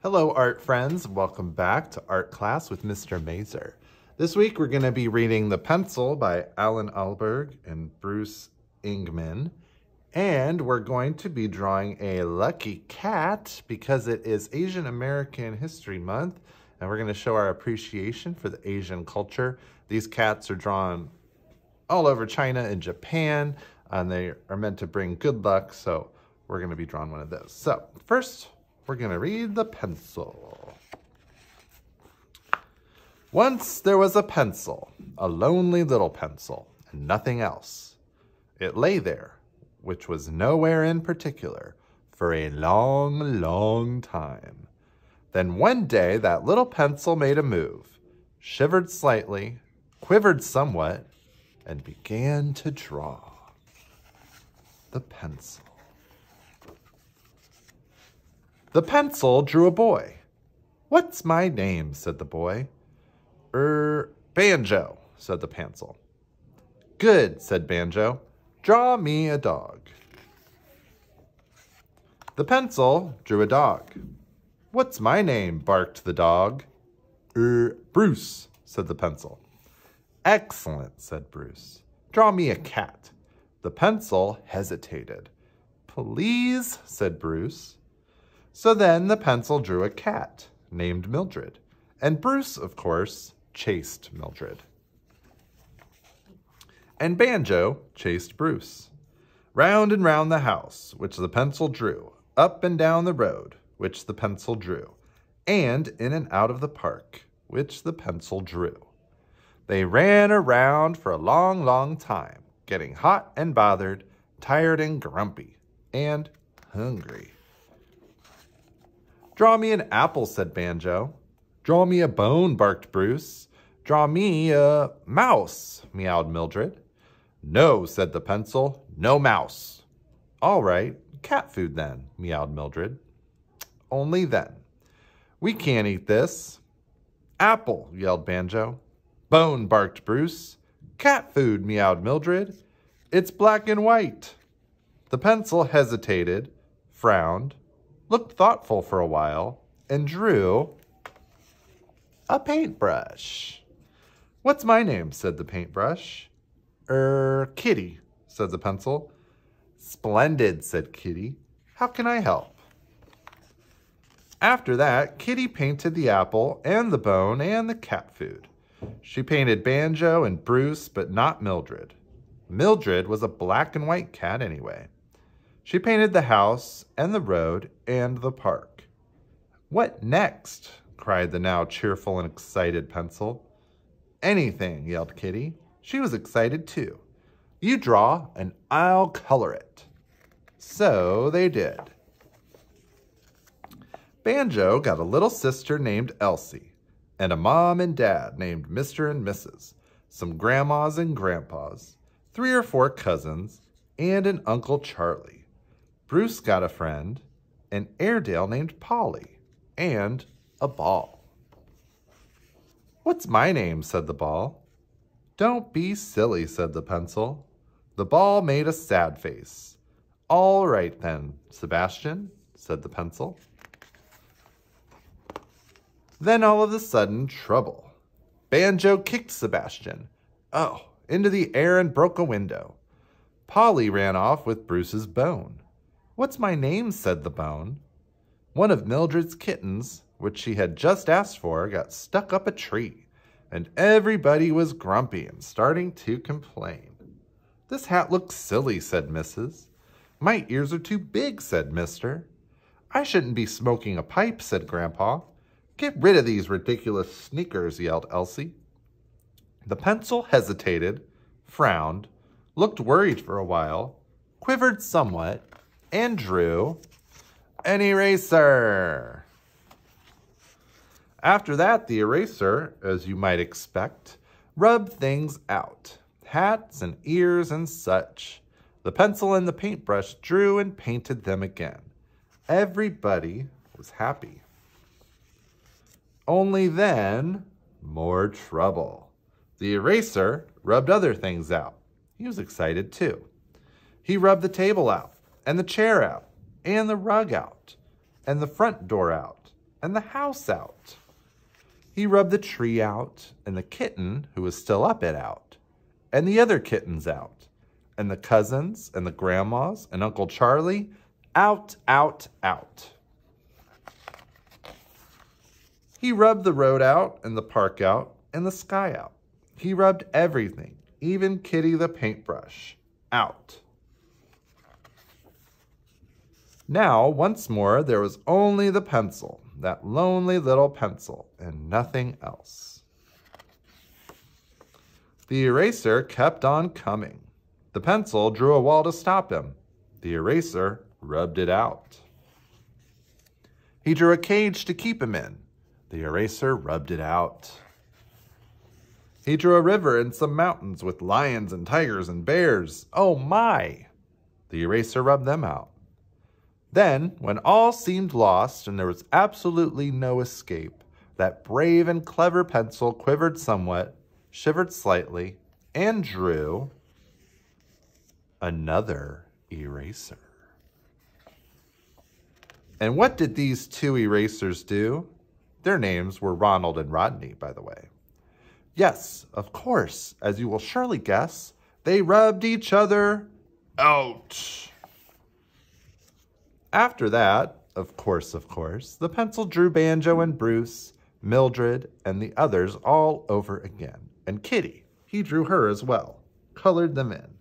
Hello, art friends. Welcome back to Art Class with Mr. Mazur. This week we're going to be reading The Pencil by Allan Ahlberg and Bruce Ingman. And we're going to be drawing a lucky cat because it is Asian American History Month. And we're going to show our appreciation for the Asian culture. These cats are drawn all over China and Japan, and they are meant to bring good luck. So we're going to be drawing one of those. So first, we're going to read the pencil. Once there was a pencil, a lonely little pencil, and nothing else. It lay there, which was nowhere in particular, for a long, long time. Then one day that little pencil made a move, shivered slightly, quivered somewhat, and began to draw. The pencil. The pencil drew a boy. What's my name? said the boy. Er, Banjo, said the pencil. Good, said Banjo. Draw me a dog. The pencil drew a dog. What's my name? barked the dog. Er, Bruce, said the pencil. Excellent, said Bruce. Draw me a cat. The pencil hesitated. Please, said Bruce. So then the pencil drew a cat named Mildred, and Bruce, of course, chased Mildred. And Banjo chased Bruce. Round and round the house, which the pencil drew, up and down the road, which the pencil drew, and in and out of the park, which the pencil drew. They ran around for a long, long time, getting hot and bothered, tired and grumpy, and hungry. Draw me an apple, said Banjo. Draw me a bone, barked Bruce. Draw me a mouse, meowed Mildred. No, said the pencil, no mouse. All right, cat food then, meowed Mildred. Only then. We can't eat this. Apple, yelled Banjo. Bone, barked Bruce. Cat food, meowed Mildred. It's black and white. The pencil hesitated, frowned, looked thoughtful for a while, and drew a paintbrush. What's my name? said the paintbrush. Er, Kitty, said the pencil. Splendid, said Kitty. How can I help? After that, Kitty painted the apple and the bone and the cat food. She painted Banjo and Bruce, but not Mildred. Mildred was a black and white cat anyway. She painted the house and the road and the park. What next? cried the now cheerful and excited pencil. Anything, yelled Kitty. She was excited too. You draw and I'll color it. So they did. Banjo got a little sister named Elsie, and a mom and dad named Mr. and Mrs., some grandmas and grandpas, three or four cousins, and an Uncle Charlie. Bruce got a friend, an Airedale named Polly, and a ball. What's my name? said the ball. Don't be silly, said the pencil. The ball made a sad face. All right then, Sebastian, said the pencil. Then all of a sudden, trouble. Banjo kicked Sebastian. Oh, into the air and broke a window. Polly ran off with Bruce's bone. What's my name? said the bone. One of Mildred's kittens, which she had just asked for, got stuck up a tree, and everybody was grumpy and starting to complain. This hat looks silly, said Mrs. My ears are too big, said Mister. I shouldn't be smoking a pipe, said Grandpa. Get rid of these ridiculous sneakers, yelled Elsie. The pencil hesitated, frowned, looked worried for a while, quivered somewhat, and drew an eraser. After that, the eraser, as you might expect, rubbed things out, hats and ears and such. The pencil and the paintbrush drew and painted them again. Everybody was happy. Only then, more trouble. The eraser rubbed other things out. He was excited too. He rubbed the table out and the chair out, and the rug out, and the front door out, and the house out. He rubbed the tree out, and the kitten, who was still up it out, and the other kittens out, and the cousins, and the grandmas, and Uncle Charlie, out, out, out. He rubbed the road out, and the park out, and the sky out. He rubbed everything, even Kitty the paintbrush, out. Now, once more, there was only the pencil, that lonely little pencil, and nothing else. The eraser kept on coming. The pencil drew a wall to stop him. The eraser rubbed it out. He drew a cage to keep him in. The eraser rubbed it out. He drew a river and some mountains with lions and tigers and bears. Oh my! The eraser rubbed them out. Then, when all seemed lost and there was absolutely no escape, that brave and clever pencil quivered somewhat, shivered slightly, and drew another eraser. And what did these two erasers do? Their names were Ronald and Rodney, by the way. Yes, of course, as you will surely guess, they rubbed each other out. After that, of course, of course, the pencil drew Banjo and Bruce, Mildred, and the others all over again. And Kitty, he drew her as well, colored them in.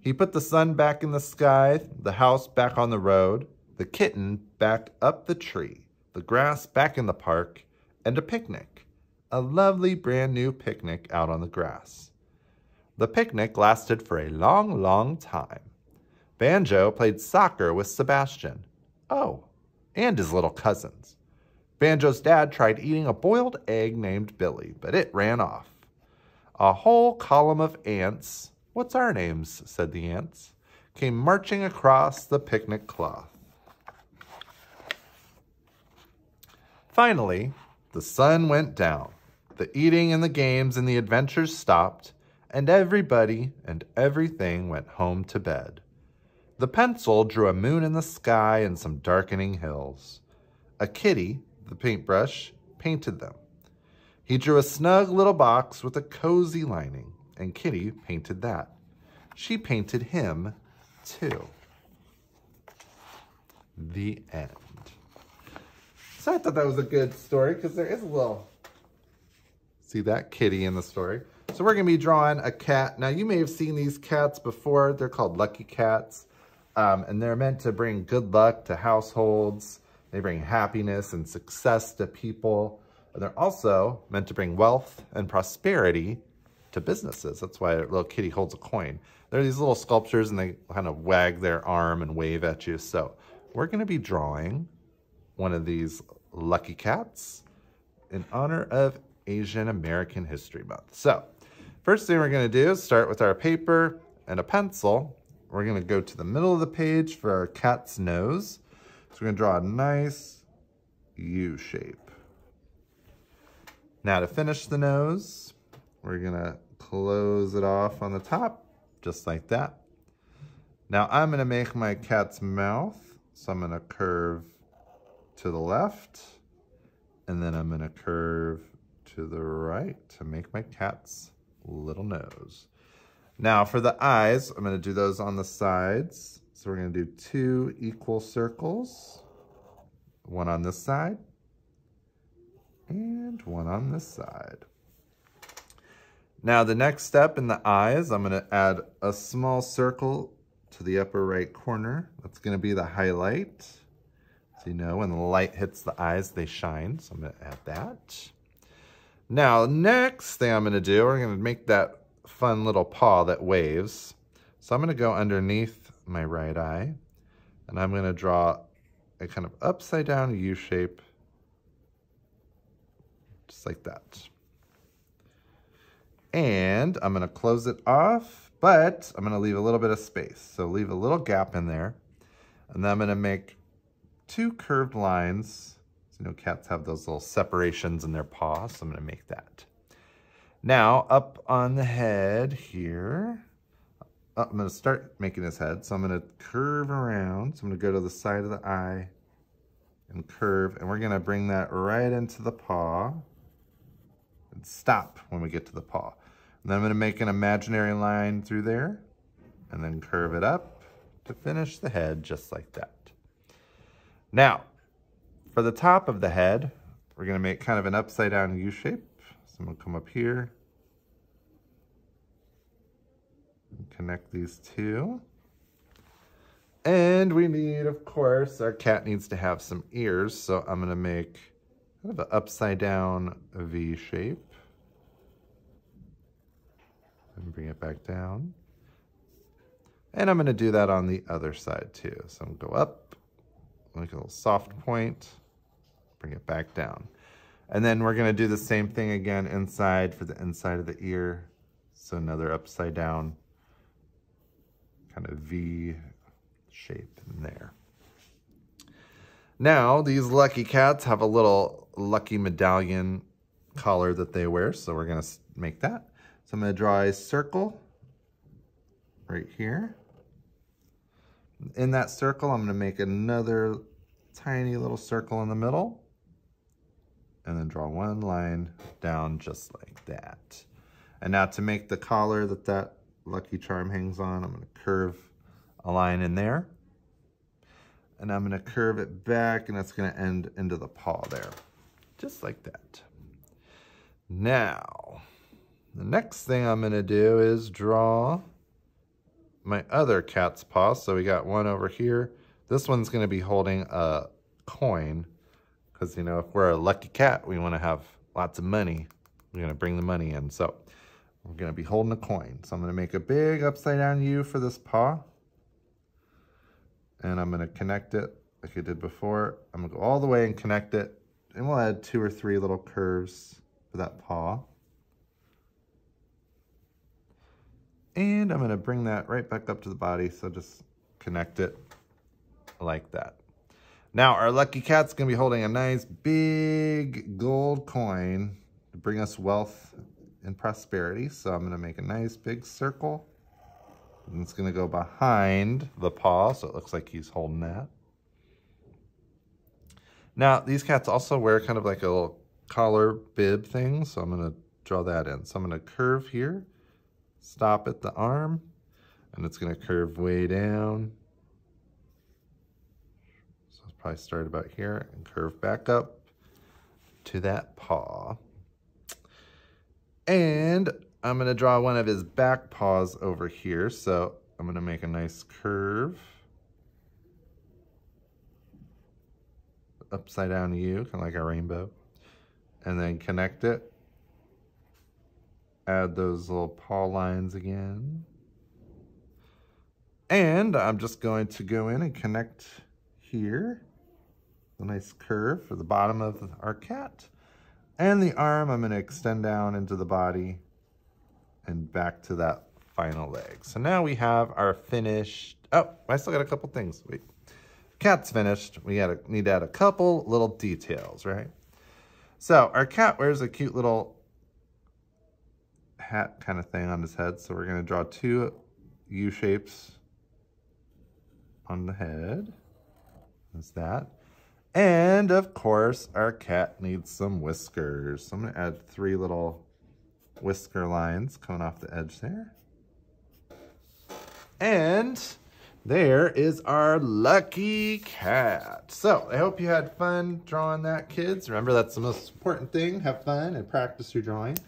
He put the sun back in the sky, the house back on the road, the kitten back up the tree, the grass back in the park, and a picnic, a lovely brand new picnic out on the grass. The picnic lasted for a long, long time. Banjo played soccer with Sebastian. Oh, and his little cousins. Banjo's dad tried eating a boiled egg named Billy, but it ran off. A whole column of ants, what's our names, said the ants, came marching across the picnic cloth. Finally, the sun went down. The eating and the games and the adventures stopped, and everybody and everything went home to bed. The pencil drew a moon in the sky and some darkening hills. A kitty, the paintbrush, painted them. He drew a snug little box with a cozy lining, and Kitty painted that. She painted him, too. The end. So I thought that was a good story because there is a little, see that kitty in the story. So we're going to be drawing a cat. Now you may have seen these cats before. They're called lucky cats. Um, and they're meant to bring good luck to households. They bring happiness and success to people. And they're also meant to bring wealth and prosperity to businesses. That's why a little kitty holds a coin. They're these little sculptures and they kind of wag their arm and wave at you. So we're going to be drawing one of these lucky cats in honor of Asian American History Month. So first thing we're going to do is start with our paper and a pencil we're to go to the middle of the page for our cat's nose. So we're to draw a nice U shape. Now to finish the nose, we're to close it off on the top, just like that. Now I'm to make my cat's mouth. So I'm to curve to the left, and then I'm to curve to the right to make my cat's little nose. Now for the eyes, I'm gonna do those on the sides. So we're gonna do two equal circles, one on this side and one on this side. Now the next step in the eyes, I'm gonna add a small circle to the upper right corner. That's gonna be the highlight. So you know when the light hits the eyes, they shine. So I'm gonna add that. Now, next thing I'm gonna do, we're gonna make that fun little paw that waves. So I'm going to go underneath my right eye and I'm going to draw a kind of upside down U shape just like that. And I'm going to close it off, but I'm going to leave a little bit of space. So leave a little gap in there. And then I'm going to make two curved lines. So, you know, cats have those little separations in their paws, so I'm going to make that. Now, up on the head here, oh, I'm going to start making his head. So I'm going to curve around. So I'm going to go to the side of the eye and curve, and we're gonna bring that right into the paw and stop when we get to the paw. And then I'm gonna make an imaginary line through there and then curve it up to finish the head just like that. Now, for the top of the head, we're gonna make kind of an upside down U shape. So I'm gonna come up here and connect these two. And we need, of course, our cat needs to have some ears. So I'm gonna make kind of an upside down V shape. And bring it back down. And I'm gonna do that on the other side too. So I'm gonna go up, make a little soft point, bring it back down. And then we're gonna do the same thing again inside for the inside of the ear. So another upside down kind of V shape in there. Now, these lucky cats have a little lucky medallion collar that they wear, so we're gonna make that. So I'm gonna draw a circle right here. In that circle, I'm gonna make another tiny little circle in the middle and then draw one line down just like that. And now to make the collar that that Lucky Charm hangs on, I'm gonna curve a line in there. And I'm gonna curve it back and that's gonna end into the paw there, just like that. Now, the next thing I'm gonna do is draw my other cat's paw. So we got one over here. This one's gonna be holding a coin because, you know, if we're a lucky cat, we want to have lots of money. We're going to bring the money in. So we're going to be holding a coin. So I'm going to make a big upside down U for this paw. And I'm going to connect it like I did before. I'm going to go all the way and connect it. And we'll add two or three little curves for that paw. And I'm going to bring that right back up to the body. So just connect it like that. Now, our lucky cat's going to be holding a nice big gold coin to bring us wealth and prosperity. So I'm going to make a nice big circle. And it's going to go behind the paw, so it looks like he's holding that. Now, these cats also wear kind of like a little collar bib thing, so I'm going to draw that in. So I'm going to curve here, stop at the arm, and it's going to curve way down So I'll probably start about here and curve back up to that paw. And I'm to draw one of his back paws over here. So I'm to make a nice curve. Upside down U, kind of like a rainbow. And then connect it. Add those little paw lines again. And I'm just going to go in and connect here a nice curve for the bottom of our cat. And the arm I'm going to extend down into the body and back to that final leg. So now we have our finished, oh, I still got a couple things. Wait, cat's finished. We gotta, need to add a couple little details, right? So our cat wears a cute little hat kind of thing on his head. So we're gonna draw two U shapes on the head. That's that. And of course, our cat needs some whiskers. So I'm gonna add three little whisker lines coming off the edge there. And there is our lucky cat. So I hope you had fun drawing that, kids. Remember, that's the most important thing. Have fun and practice your drawing.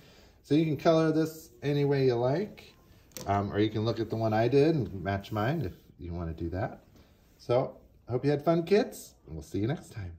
So you can color this any way you like. Um, or you can look at the one I did and match mine if you want to do that. So I hope you had fun, kids, and we'll see you next time.